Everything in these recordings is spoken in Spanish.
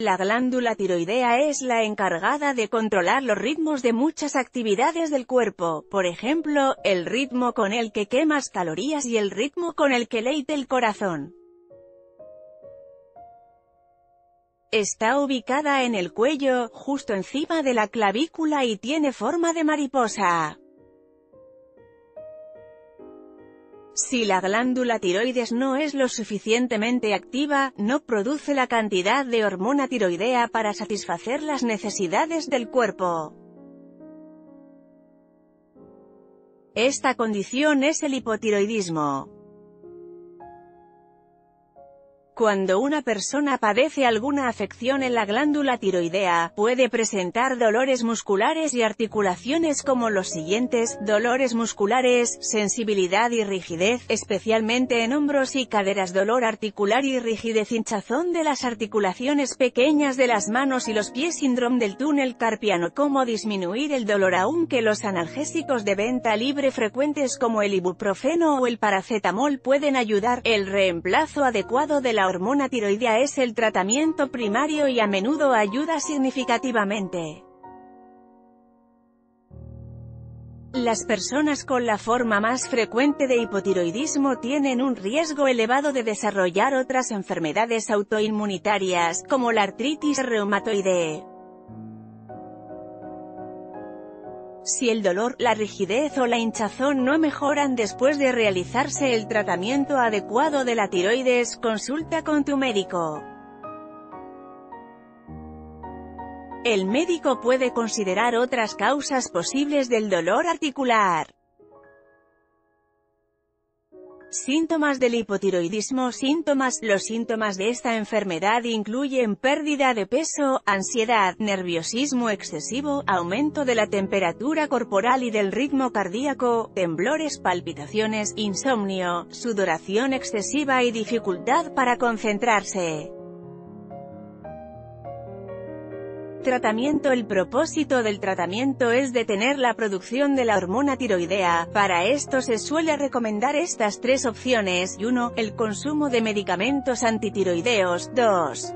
La glándula tiroidea es la encargada de controlar los ritmos de muchas actividades del cuerpo, por ejemplo, el ritmo con el que quemas calorías y el ritmo con el que leite el corazón. Está ubicada en el cuello, justo encima de la clavícula y tiene forma de mariposa. Si la glándula tiroides no es lo suficientemente activa, no produce la cantidad de hormona tiroidea para satisfacer las necesidades del cuerpo. Esta condición es el hipotiroidismo. Cuando una persona padece alguna afección en la glándula tiroidea, puede presentar dolores musculares y articulaciones como los siguientes, dolores musculares, sensibilidad y rigidez, especialmente en hombros y caderas. Dolor articular y rigidez hinchazón de las articulaciones pequeñas de las manos y los pies. Síndrome del túnel carpiano. Cómo disminuir el dolor aunque los analgésicos de venta libre frecuentes como el ibuprofeno o el paracetamol pueden ayudar, el reemplazo adecuado de la hormona tiroidea es el tratamiento primario y a menudo ayuda significativamente. Las personas con la forma más frecuente de hipotiroidismo tienen un riesgo elevado de desarrollar otras enfermedades autoinmunitarias, como la artritis reumatoide. Si el dolor, la rigidez o la hinchazón no mejoran después de realizarse el tratamiento adecuado de la tiroides, consulta con tu médico. El médico puede considerar otras causas posibles del dolor articular. Síntomas del hipotiroidismo Síntomas Los síntomas de esta enfermedad incluyen pérdida de peso, ansiedad, nerviosismo excesivo, aumento de la temperatura corporal y del ritmo cardíaco, temblores, palpitaciones, insomnio, sudoración excesiva y dificultad para concentrarse. Tratamiento El propósito del tratamiento es detener la producción de la hormona tiroidea, para esto se suele recomendar estas tres opciones, 1. El consumo de medicamentos antitiroideos, 2.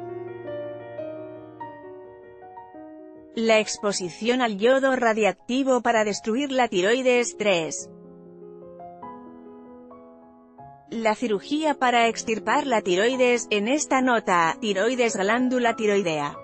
La exposición al yodo radiactivo para destruir la tiroides, 3. La cirugía para extirpar la tiroides, en esta nota, tiroides glándula tiroidea.